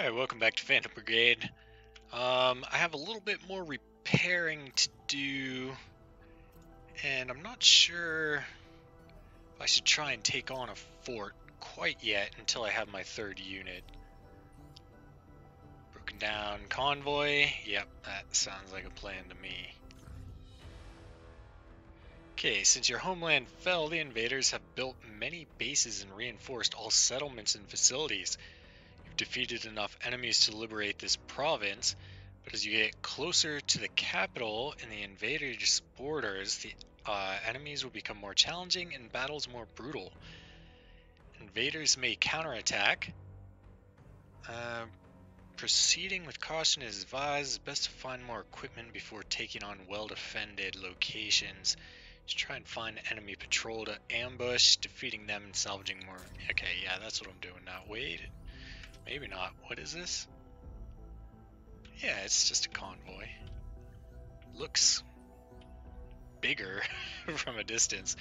Alright, welcome back to Phantom Brigade. Um, I have a little bit more repairing to do, and I'm not sure if I should try and take on a fort quite yet until I have my third unit. Broken down convoy, yep, that sounds like a plan to me. Okay, since your homeland fell, the invaders have built many bases and reinforced all settlements and facilities. Defeated enough enemies to liberate this province, but as you get closer to the capital and the invaders' borders, the uh, enemies will become more challenging and battles more brutal. Invaders may counterattack. Uh, proceeding with caution is advised. Best to find more equipment before taking on well-defended locations. Just try and find enemy patrol to ambush, defeating them and salvaging more. Okay, yeah, that's what I'm doing now. Wait, maybe not. What is this? Yeah, it's just a convoy. Looks bigger from a distance.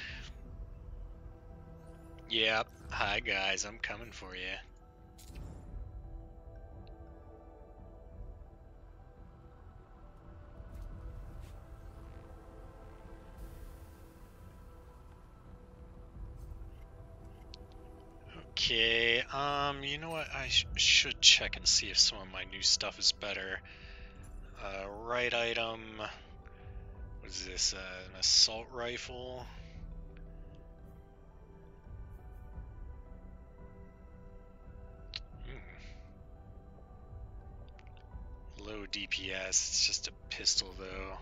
Yep, hi guys, I'm coming for you. Okay, um, you know what? I sh should check and see if some of my new stuff is better. Uh, right item. What is this? Uh, an assault rifle. Hmm. Low DPS. It's just a pistol, though.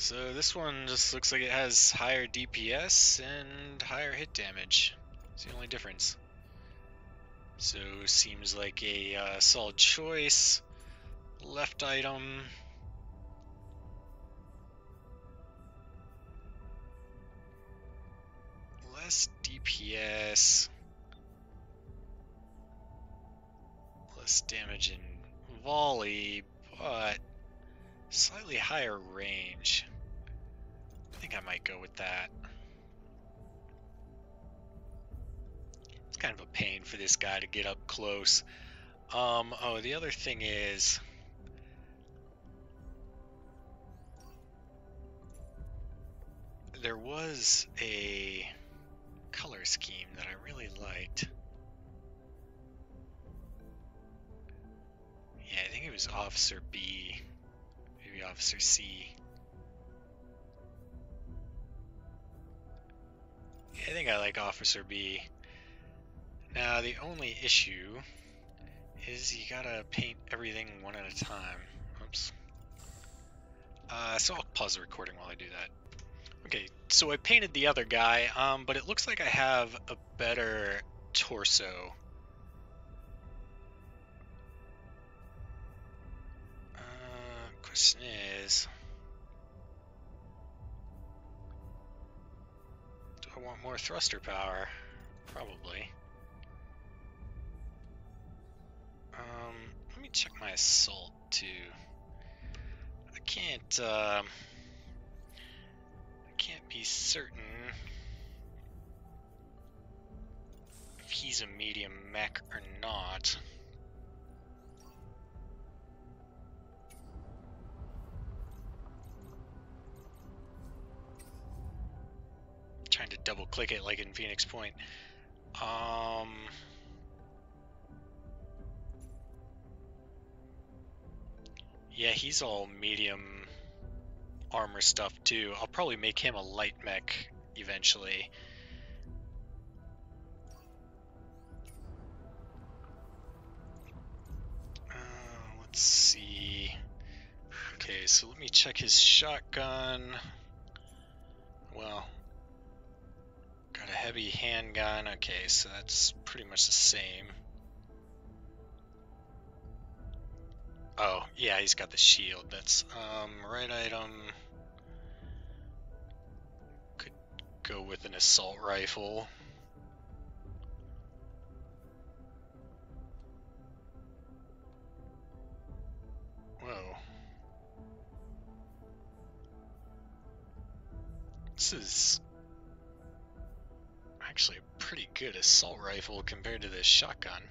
So this one just looks like it has higher DPS and higher hit damage. It's the only difference. So seems like a uh, solid choice. Left item. Less DPS. Less damage in volley, but Slightly higher range. I think I might go with that. It's kind of a pain for this guy to get up close. Um, oh, the other thing is... There was a color scheme that I really liked. Yeah, I think it was Officer B. Officer C. I think I like Officer B. Now, the only issue is you gotta paint everything one at a time. Oops. Uh, so I'll pause the recording while I do that. Okay, so I painted the other guy, um, but it looks like I have a better torso question is, do I want more thruster power? Probably. Um, let me check my assault too. I can't, uh, I can't be certain if he's a medium mech or not. Double click it like in Phoenix Point. Um, yeah, he's all medium armor stuff too. I'll probably make him a light mech eventually. Uh, let's see. Okay, so let me check his shotgun. Well, heavy handgun. Okay, so that's pretty much the same. Oh, yeah, he's got the shield. That's um, right item. Could go with an assault rifle. Whoa. This is good assault rifle compared to this shotgun.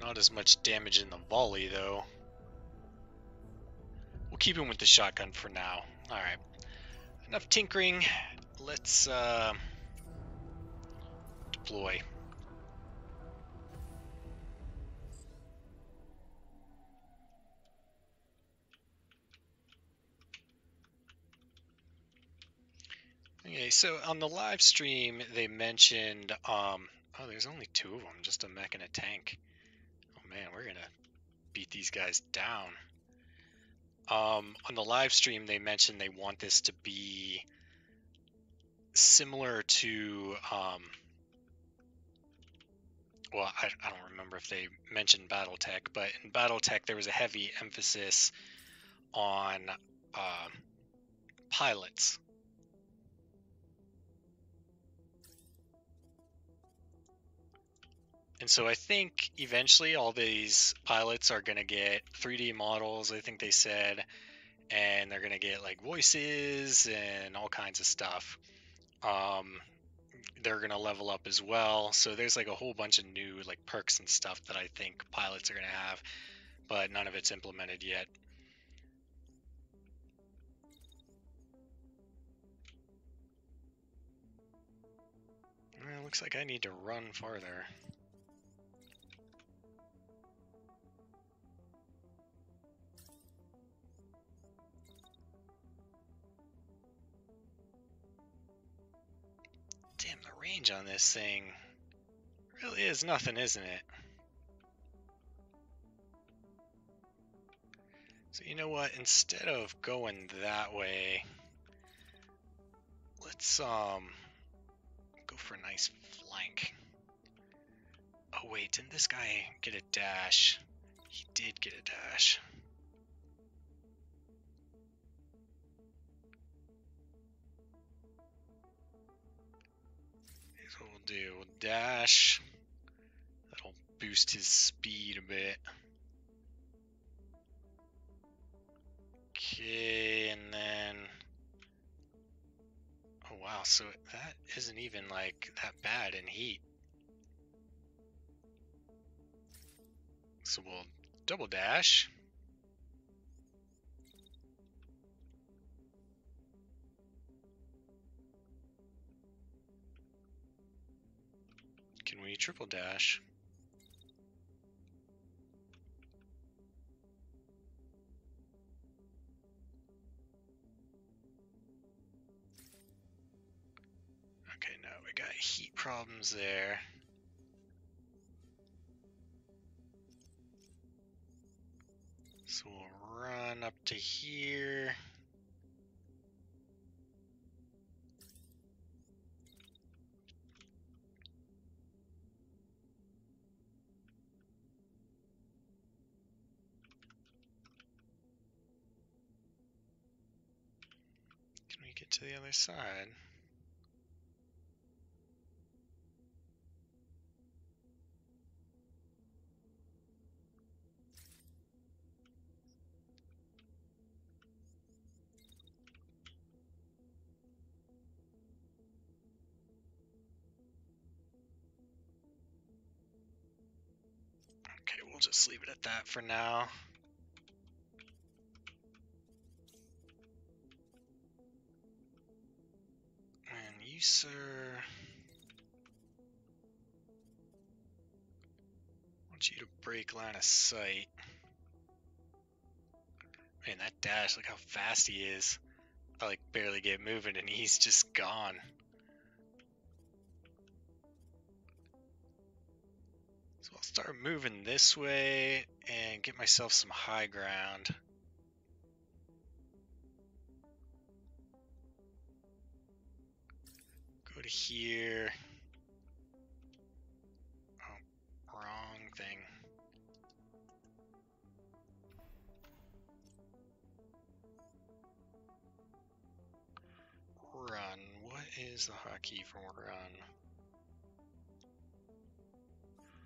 Not as much damage in the volley, though. We'll keep him with the shotgun for now. Alright. Enough tinkering. Let's, uh, deploy. Okay, so on the live stream, they mentioned, um, oh, there's only two of them, just a mech and a tank. Oh man, we're gonna beat these guys down. Um, on the live stream, they mentioned they want this to be similar to, um, well, I, I don't remember if they mentioned BattleTech, but in BattleTech there was a heavy emphasis on uh, pilots And so I think eventually all these pilots are going to get 3D models, I think they said, and they're going to get like voices and all kinds of stuff. Um, they're going to level up as well. So there's like a whole bunch of new like perks and stuff that I think pilots are going to have, but none of it's implemented yet. Well, looks like I need to run farther. Range on this thing really is nothing, isn't it? So you know what, instead of going that way, let's um go for a nice flank. Oh wait, didn't this guy get a dash? He did get a dash. Do. dash. That'll boost his speed a bit. Okay, and then... Oh wow, so that isn't even like that bad in heat. So we'll double dash. We triple dash? Okay, no, we got heat problems there. So we'll run up to here. To the other side. Okay, we'll just leave it at that for now. Sir. I want you to break line of sight. Man, that dash, look how fast he is. I like barely get moving and he's just gone. So I'll start moving this way and get myself some high ground. Here. Oh, wrong thing. Run. What is the hotkey for run?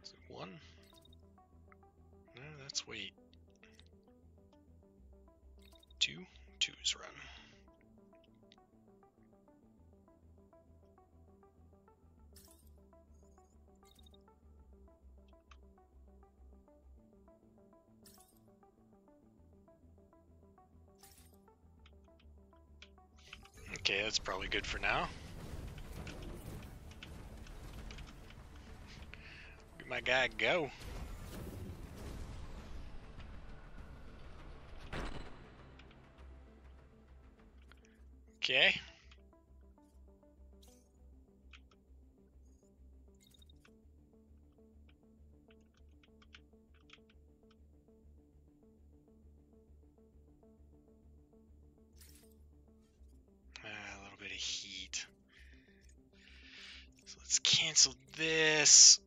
Is it one? No, that's wait. Two? Two is run. Okay, that's probably good for now. Get my guy go. Okay. This.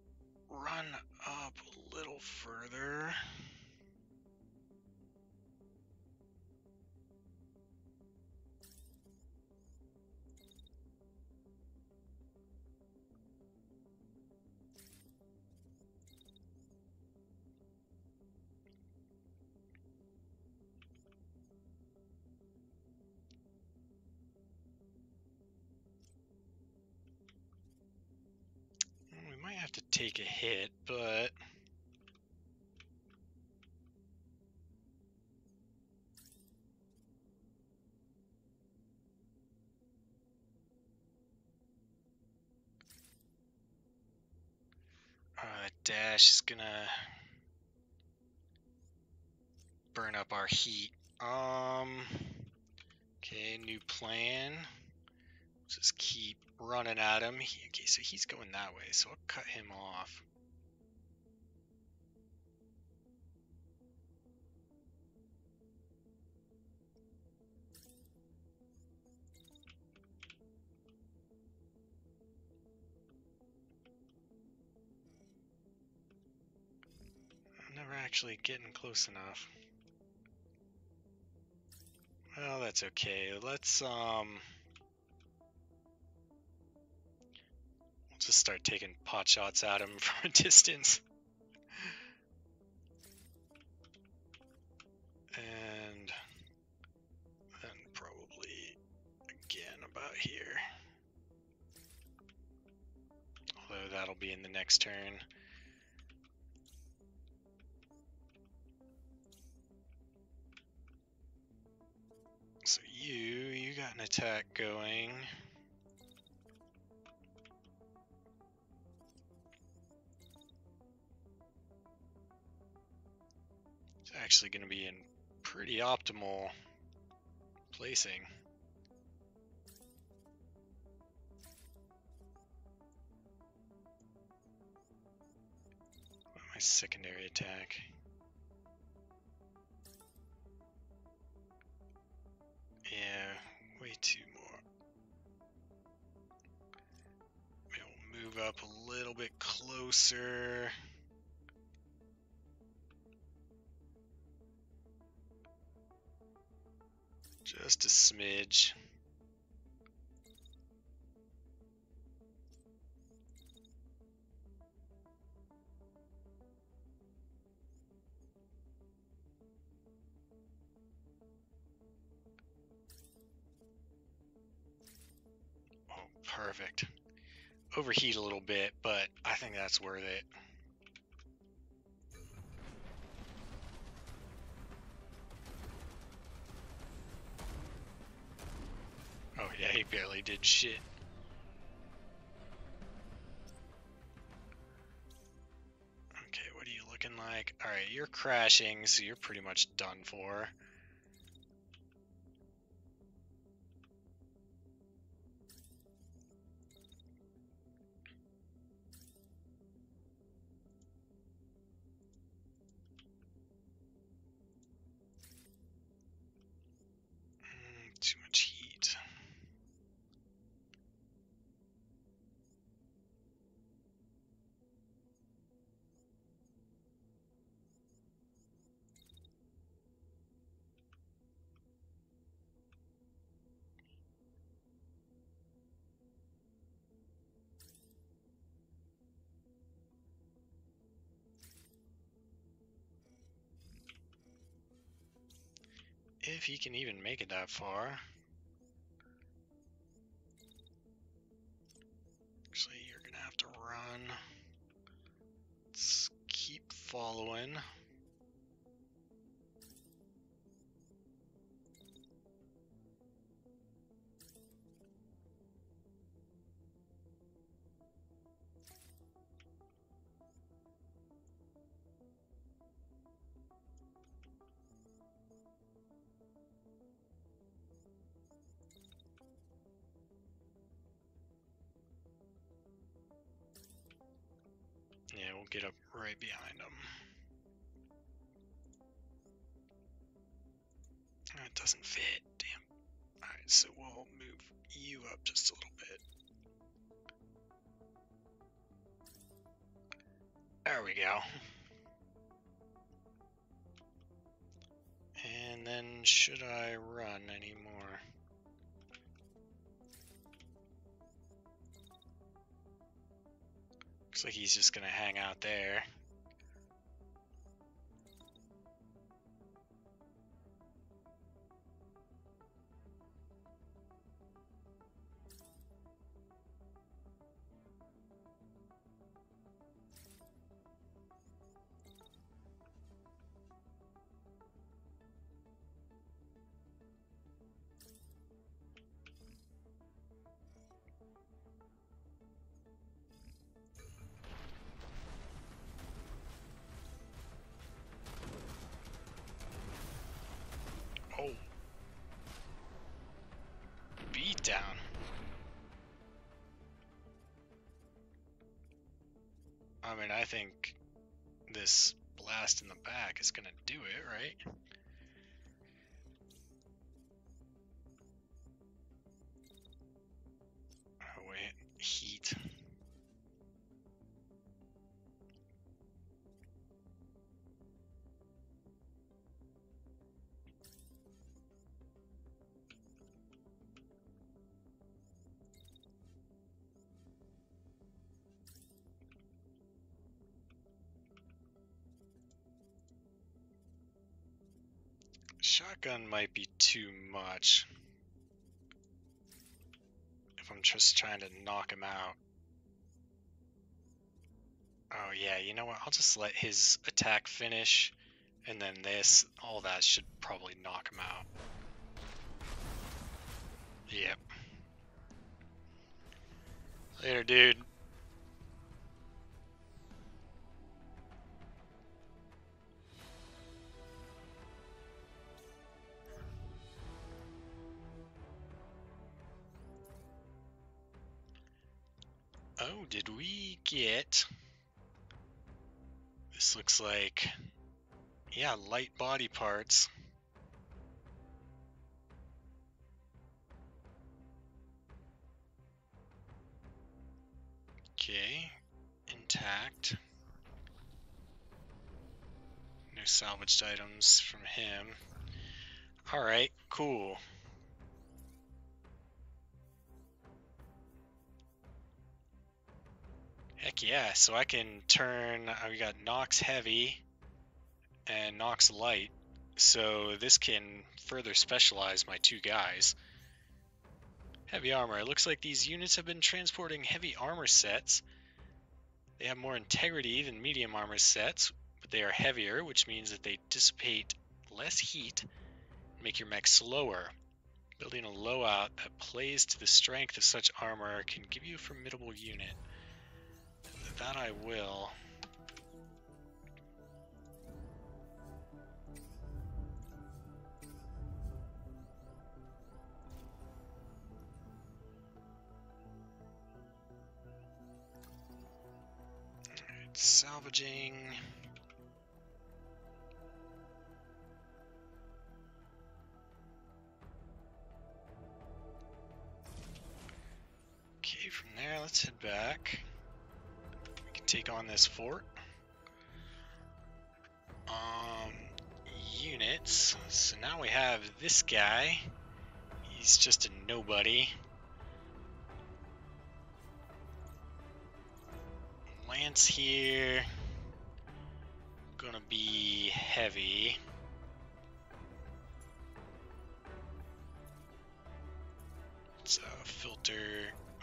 Have to take a hit, but uh, dash is gonna burn up our heat. Um. Okay, new plan. Just keep running at him. He, okay, so he's going that way, so I'll cut him off. I'm never actually getting close enough. Well, that's okay. Let's, um... just start taking pot shots at him from a distance. And then probably again about here. Although that'll be in the next turn. So you, you got an attack going. Actually going to be in pretty optimal placing. My secondary attack? Yeah, way too more. We'll move up a little bit closer. Just a smidge. Oh, perfect. Overheat a little bit, but I think that's worth it. Oh yeah, he barely did shit. Okay, what are you looking like? Alright, you're crashing, so you're pretty much done for. If he can even make it that far. Actually, you're gonna have to run. Let's keep following. Up just a little bit. There we go. And then should I run anymore? Looks like he's just gonna hang out there. Is gonna do it, right? Shotgun might be too much. If I'm just trying to knock him out. Oh yeah, you know what? I'll just let his attack finish, and then this, all that should probably knock him out. Yep. Later, dude. Get... This looks like... Yeah, light body parts. Okay, intact. No salvaged items from him. Alright, cool. Heck yeah, so I can turn, uh, we got Nox Heavy and Nox Light, so this can further specialize my two guys. Heavy armor, it looks like these units have been transporting heavy armor sets. They have more integrity than medium armor sets, but they are heavier, which means that they dissipate less heat make your mech slower. Building a loadout that plays to the strength of such armor can give you a formidable unit. That I will. Salvaging. Okay, from there, let's head back take on this fort. Um, units. So now we have this guy. He's just a nobody. Lance here. Gonna be heavy. It's a filter.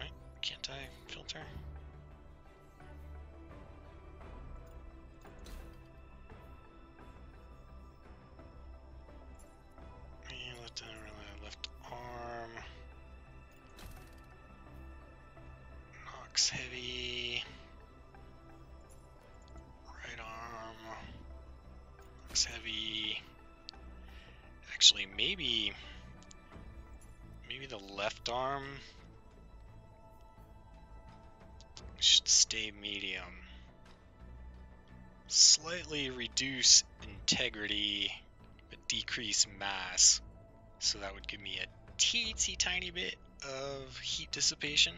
Wait, can't I filter? Left arm should stay medium. slightly reduce integrity, but decrease mass. So that would give me a teensy tiny bit of heat dissipation.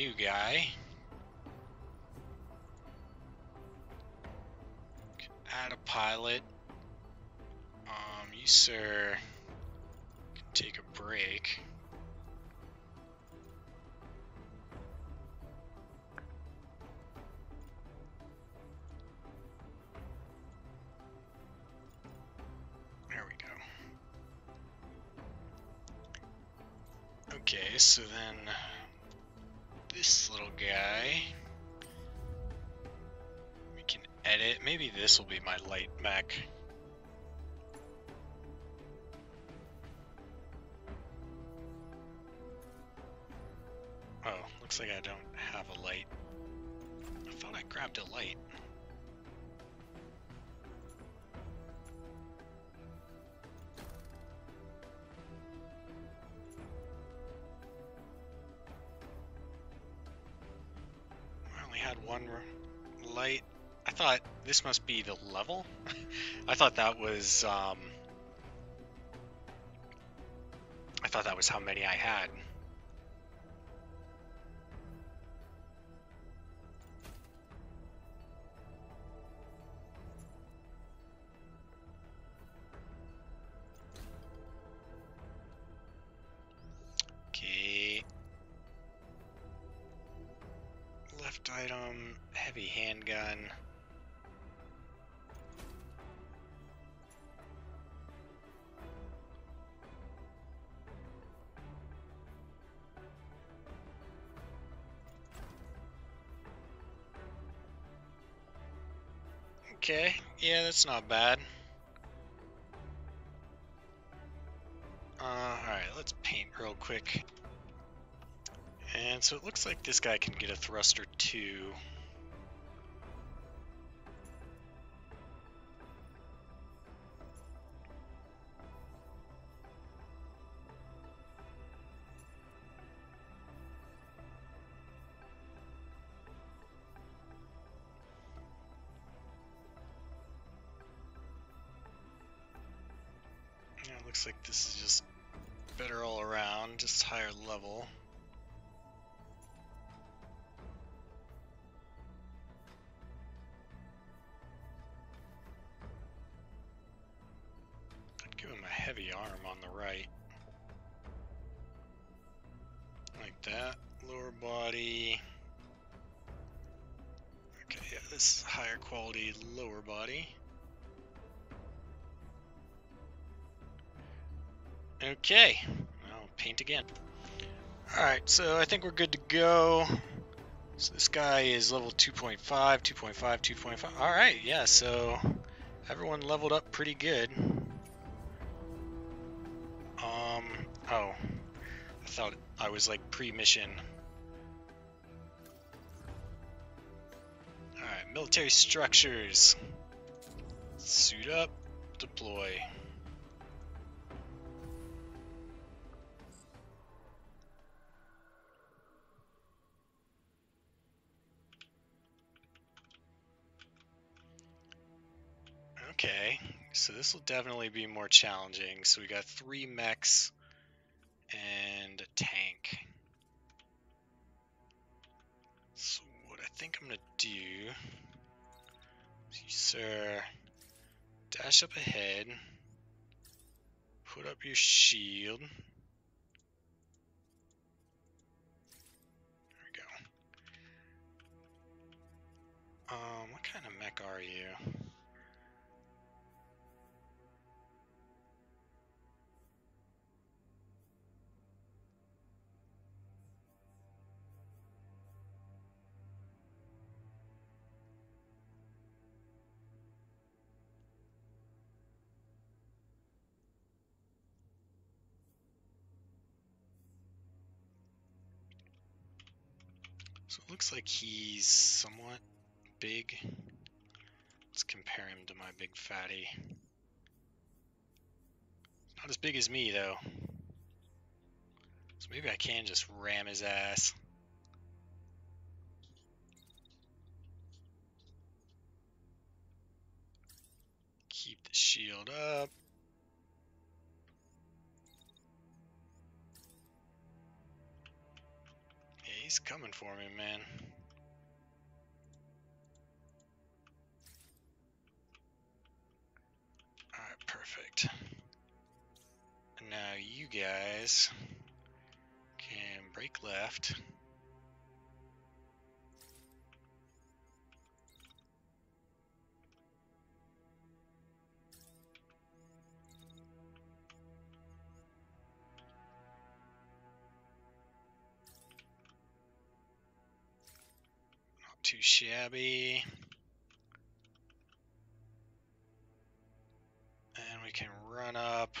New guy. Add a pilot. Um, you sir can take a break. There we go. Okay, so then this little guy we can edit. Maybe this will be my light mech. This must be the level. I thought that was um I thought that was how many I had. Okay, yeah, that's not bad. Uh, alright, let's paint real quick. And so it looks like this guy can get a thruster too. Looks like this is just better all around, just higher level. I'd give him a heavy arm on the right. Like that. Lower body. Okay, yeah, this is higher quality lower body. Okay, I'll paint again. Alright, so I think we're good to go. So this guy is level 2.5, 2.5, 2.5. Alright, yeah, so everyone leveled up pretty good. Um, oh, I thought I was like pre-mission. Alright, military structures. Suit up, deploy. So this will definitely be more challenging. So we got three mechs and a tank. So what I think I'm gonna do sir, dash up ahead, put up your shield. There we go. Um, what kind of mech are you? Looks like he's somewhat big. Let's compare him to my big fatty. Not as big as me, though. So maybe I can just ram his ass. Keep the shield up. He's coming for me, man. Alright, perfect. And now you guys can break left. Too shabby. And we can run up.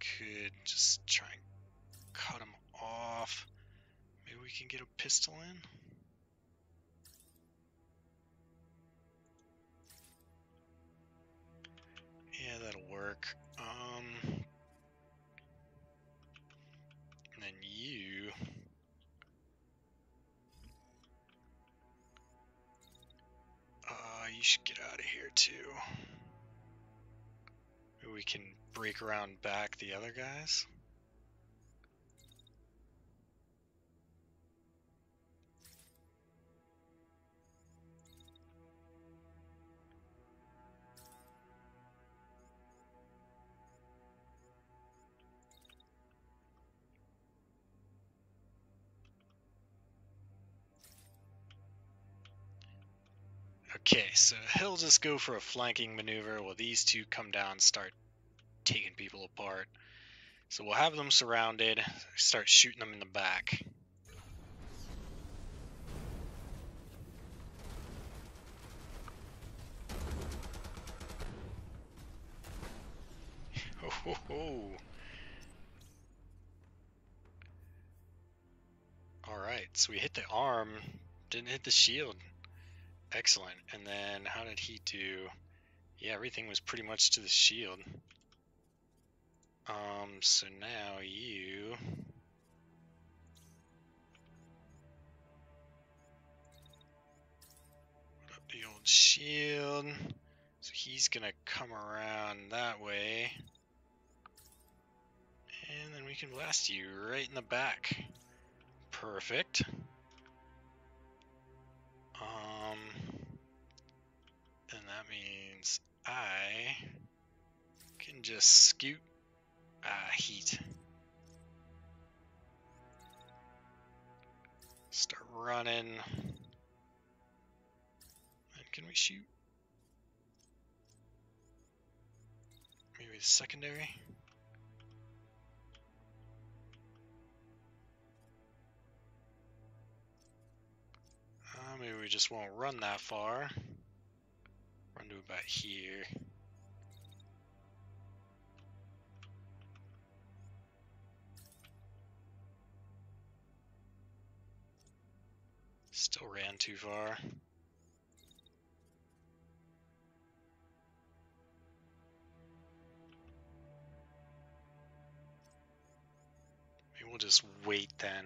Could just try and cut him off. Maybe we can get a pistol in. Back the other guys. Okay, so he'll just go for a flanking maneuver while these two come down and start taking people apart. So we'll have them surrounded, start shooting them in the back. Ho, ho, ho. Alright, so we hit the arm, didn't hit the shield. Excellent. And then how did he do? Yeah, everything was pretty much to the shield. So now you... Put up the old shield. So he's gonna come around that way. And then we can blast you right in the back. Perfect. Um, and that means I can just scoot Ah, heat. Start running. And can we shoot? Maybe the secondary? Uh, maybe we just won't run that far. Run to about here. Still ran too far. Maybe we'll just wait then.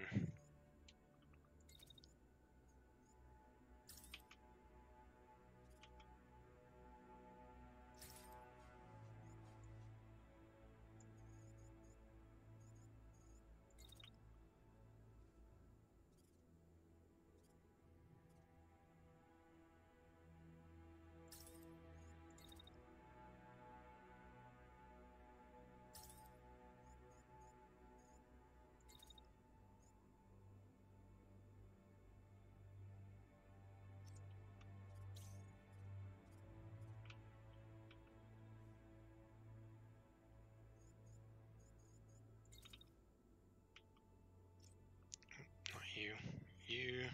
you.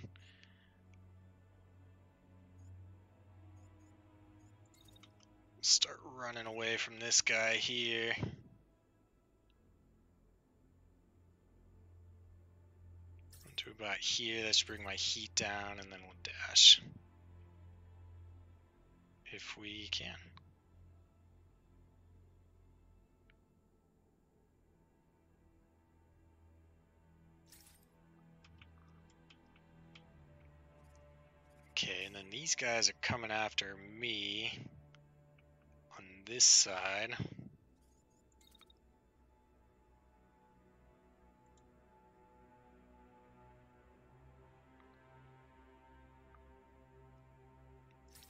Start running away from this guy here. To about here, Let's bring my heat down, and then we'll dash. If we can. And these guys are coming after me on this side.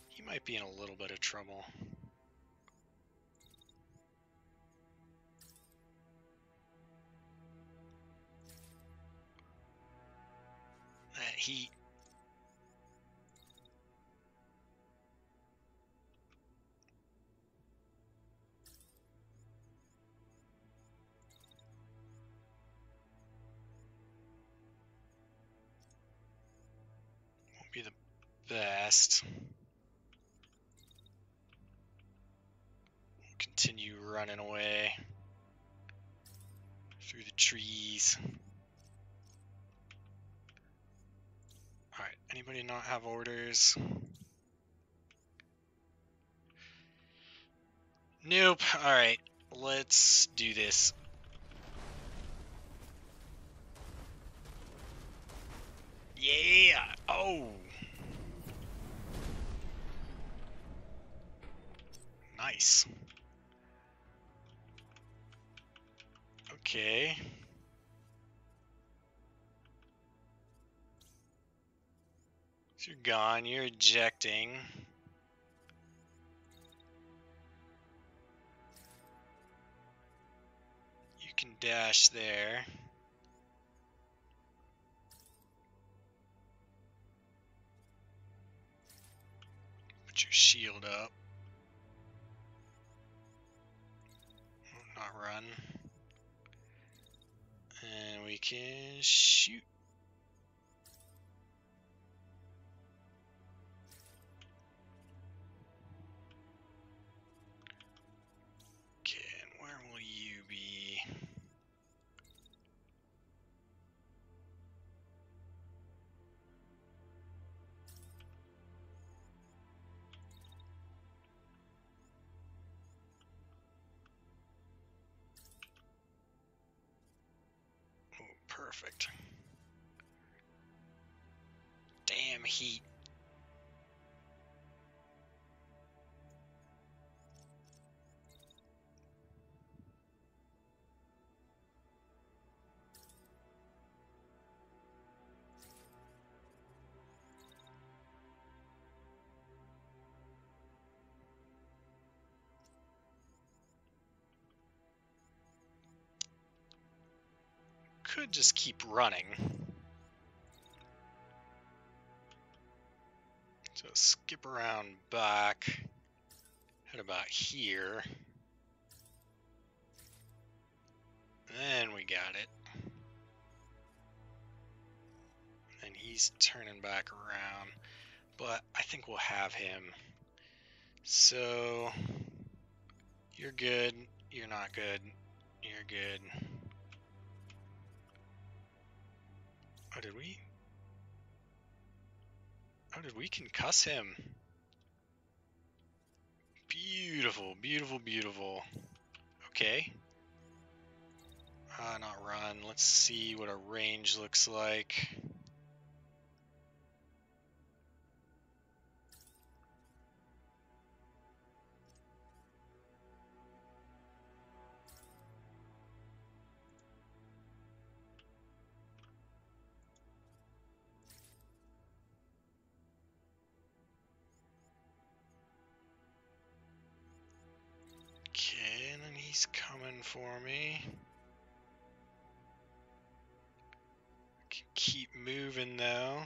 He might be in a little bit of trouble. Uh, that Continue running away through the trees. Alright, anybody not have orders? Nope. Alright, let's do this. Yeah! Oh! Nice. Okay. So you're gone, you're ejecting. You can dash there. Put your shield up. And we can shoot. Could just keep running. So skip around back, head about here. Then we got it. And he's turning back around, but I think we'll have him. So you're good, you're not good, you're good. Oh, did we? Oh, did we concuss him? Beautiful, beautiful, beautiful. Okay. Uh, not run. Let's see what our range looks like. For me. Keep moving though.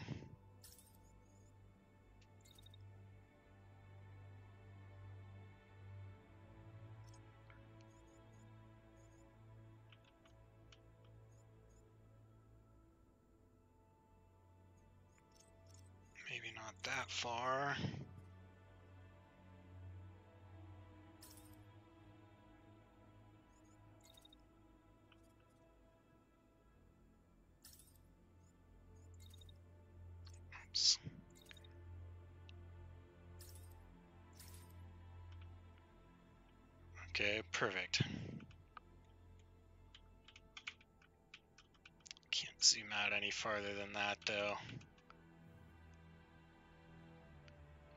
Maybe not that far. Okay, perfect. Can't zoom out any farther than that though.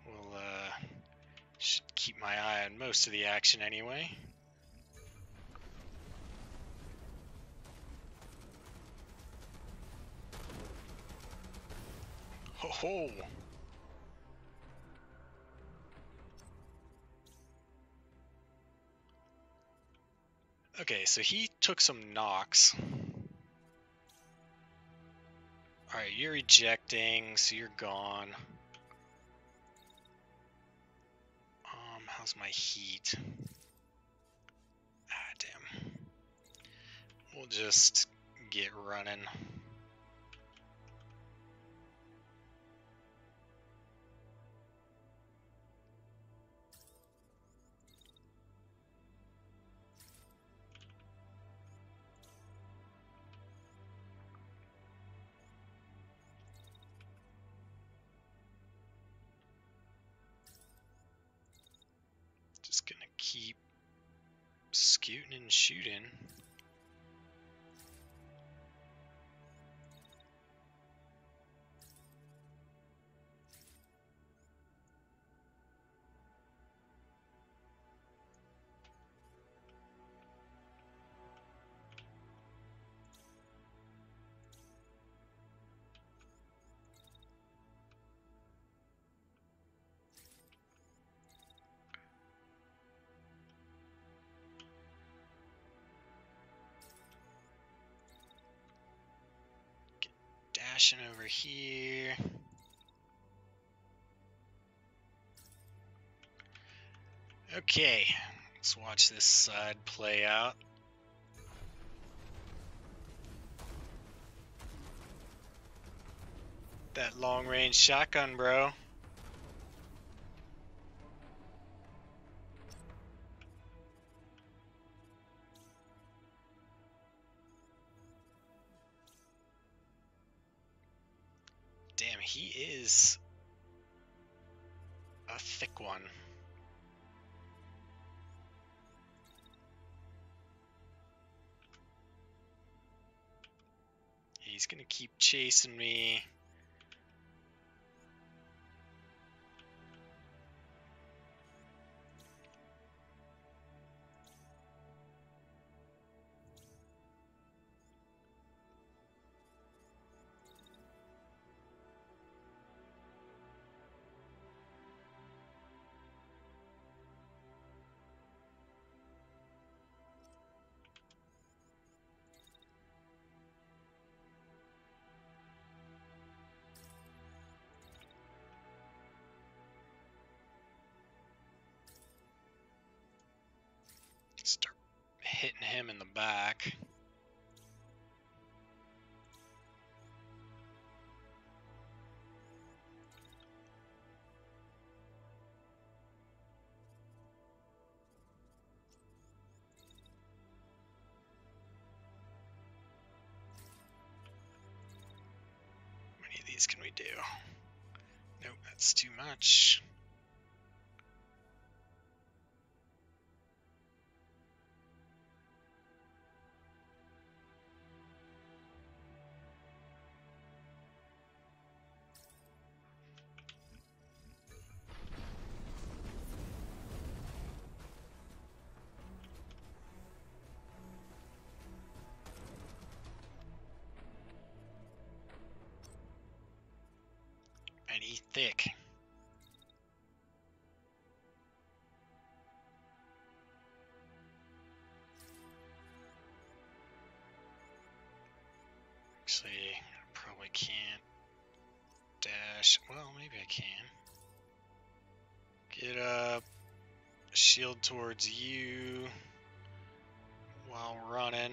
We'll uh, should keep my eye on most of the action anyway. Ho ho! Okay, so he took some knocks. Alright, you're ejecting, so you're gone. Um, how's my heat? Ah, damn. We'll just get running. Keep scooting and shooting. Over here. Okay, let's watch this side play out. That long range shotgun, bro. Chasing me. Many of these can we do? Nope, that's too much. Thick. Actually, I probably can't dash. Well, maybe I can. Get up. Shield towards you while running.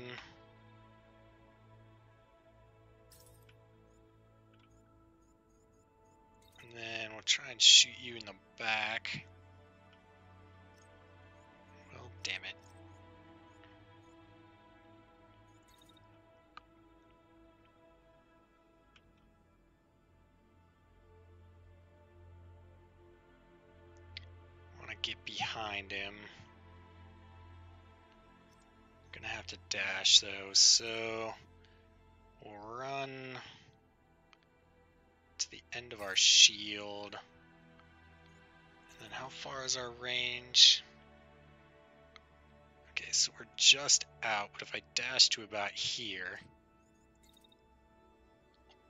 try and shoot you in the back. Well, damn it. I want to get behind him. I'm gonna have to dash though, so we'll run the end of our shield. And then how far is our range? Okay, so we're just out, but if I dash to about here,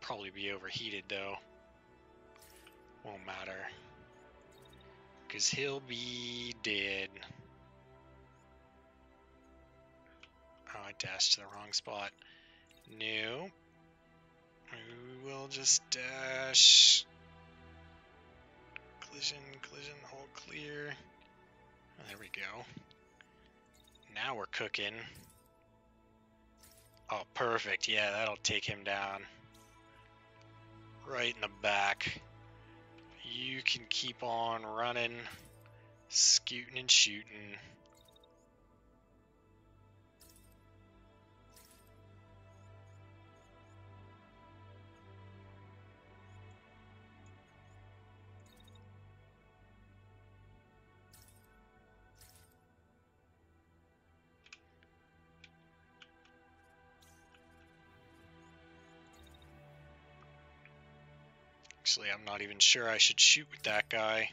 probably be overheated though. Won't matter. Because he'll be dead. Oh, I dashed to the wrong spot. No. We will just dash. Collision, collision, hold clear. Oh, there we go. Now we're cooking. Oh, perfect. Yeah, that'll take him down. Right in the back. You can keep on running, scooting and shooting. Actually, I'm not even sure I should shoot with that guy.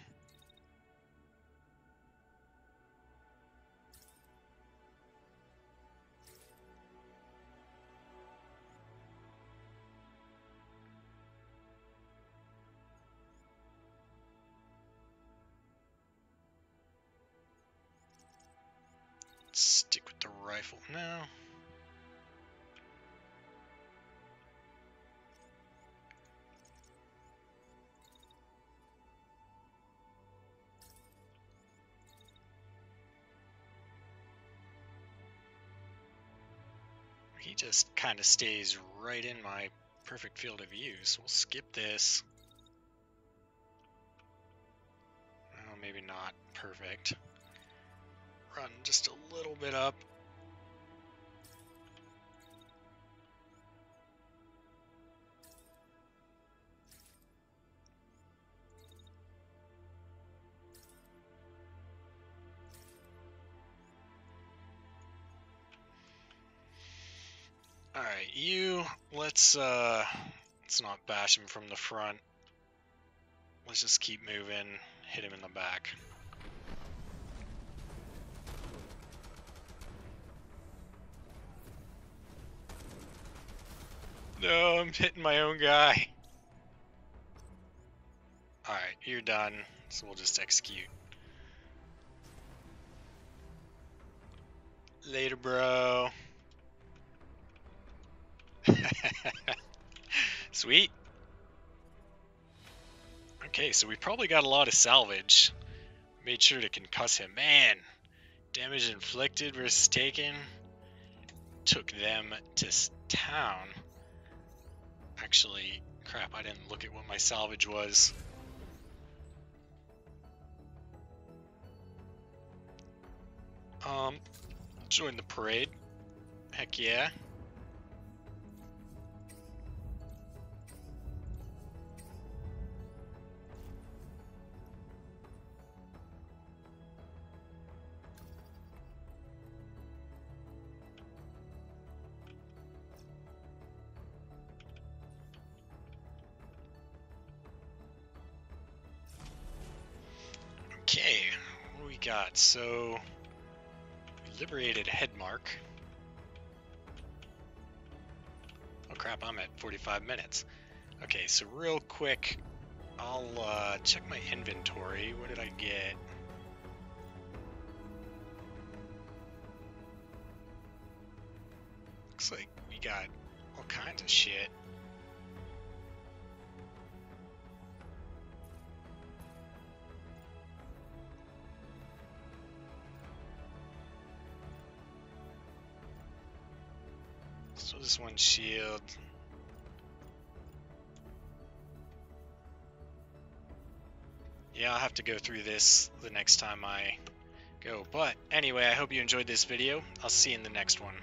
He just kind of stays right in my perfect field of view, so we'll skip this. Well, maybe not perfect. Run just a little bit up. Let's, uh, let's not bash him from the front. Let's just keep moving, hit him in the back. No, I'm hitting my own guy. Alright, you're done, so we'll just execute. Later, bro. Sweet. Okay, so we probably got a lot of salvage. Made sure to concuss him. Man, damage inflicted versus taken. Took them to town. Actually, crap, I didn't look at what my salvage was. Um, join the parade. Heck yeah. So, we liberated Headmark. Oh crap, I'm at 45 minutes. Okay, so real quick, I'll uh, check my inventory. What did I get? Looks like we got all kinds of shit. This one shield. Yeah, I'll have to go through this the next time I go. But anyway, I hope you enjoyed this video. I'll see you in the next one.